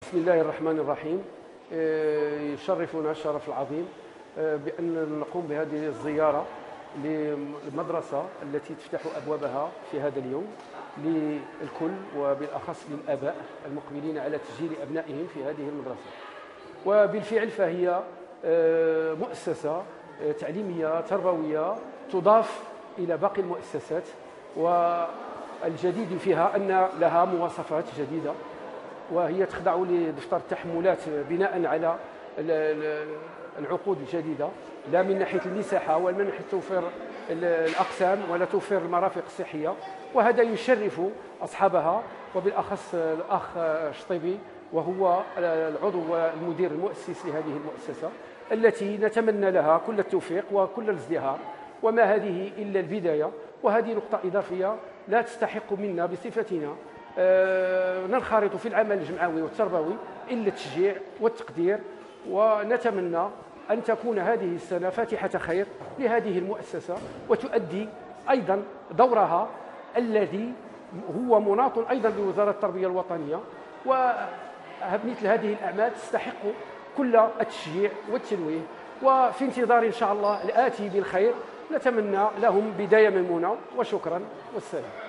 بسم الله الرحمن الرحيم. آه، يشرفنا الشرف العظيم آه، بأن نقوم بهذه الزيارة للمدرسة التي تفتح أبوابها في هذا اليوم للكل وبالأخص للآباء المقبلين على تسجيل أبنائهم في هذه المدرسة. وبالفعل فهي آه، مؤسسة تعليمية تربوية تضاف إلى باقي المؤسسات والجديد فيها أن لها مواصفات جديدة. وهي تخضع لدفتر التحملات بناء على العقود الجديدة لا من ناحية المساحة ولا من ناحية توفير الأقسام ولا توفير المرافق الصحية وهذا يشرف أصحابها وبالأخص الأخ شطيبي وهو العضو والمدير المؤسس لهذه المؤسسة التي نتمنى لها كل التوفيق وكل الازدهار وما هذه إلا البداية وهذه نقطة إضافية لا تستحق منا بصفتنا ننخرط في العمل الجمعوي والتربوي إلا التشجيع والتقدير ونتمنى أن تكون هذه السنة فاتحة خير لهذه المؤسسة وتؤدي أيضا دورها الذي هو مناط أيضا بوزارة التربية الوطنية. ومثل هذه الأعمال تستحق كل التشجيع والتنويه. وفي انتظار إن شاء الله الآتي بالخير نتمنى لهم بداية ميمونة وشكرا والسلام.